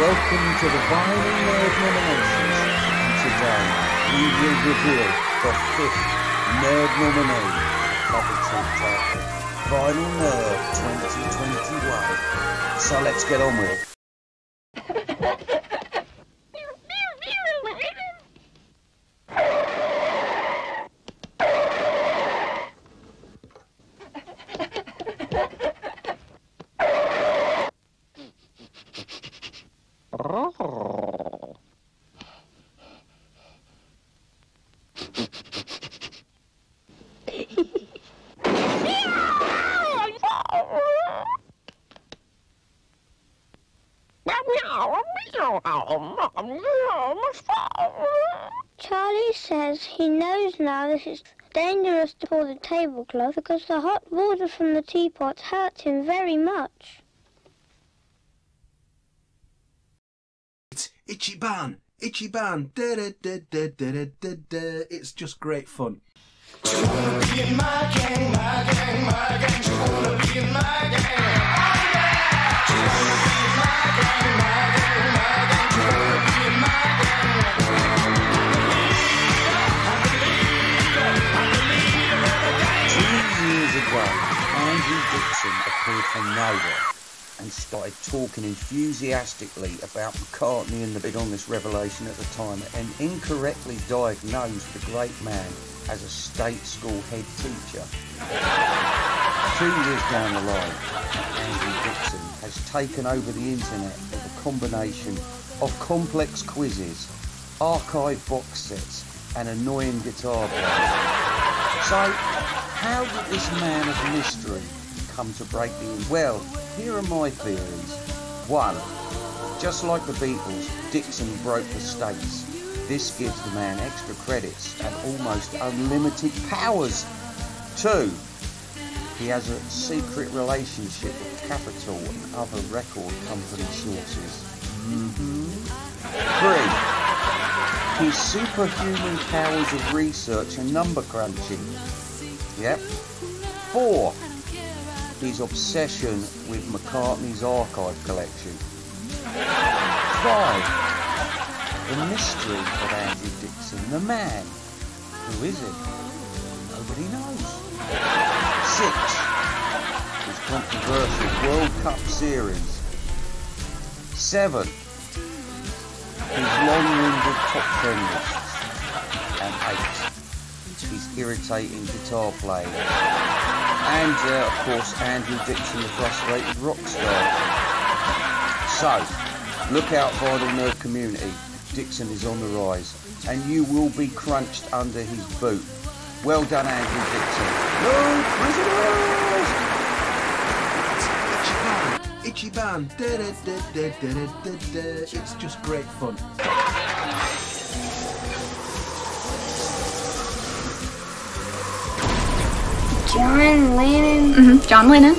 Welcome to the Vinyl Nerd nominations. And today we will reveal the fifth Nerd nominee of the Talk title, Vinyl Nerd 2021. So let's get on with it. Charlie says he knows now that it's dangerous to pour the tablecloth because the hot water from the teapot hurts him very much. It's Ichiban, Ichiban, da da da da da da da. It's just great fun. You wanna be in my gang, my gang, my gang. You wanna be in my gang. Dixon appeared from nowhere and started talking enthusiastically about McCartney and the bit on this revelation at the time and incorrectly diagnosed the great man as a state school head teacher. Two years down the line, Andrew Dixon has taken over the internet with a combination of complex quizzes, archive box sets, and annoying guitar players. So, how did this man of mystery come to break the news? Well, here are my theories. One, just like the Beatles, Dixon broke the states. This gives the man extra credits and almost unlimited powers. Two, he has a secret relationship with Capitol and other record company sources. Mm-hmm. Three, his superhuman powers of research and number crunching. Yep. Four, his obsession with McCartney's archive collection. Five, the mystery of Andrew Dixon, the man. Who is it? Nobody knows. Six, his controversial World Cup series. Seven, his long-winded top ten lists. And eight, his irritating guitar playing. And, uh, of course, Andrew Dixon, the frustrated rock star. So, look out, Vinyl Nerd community. Dixon is on the rise, and you will be crunched under his boot. Well done, Andrew Dixon. No prisoners! Ichiban. Ichiban. It's just great fun. John Lennon. hmm John Lennon.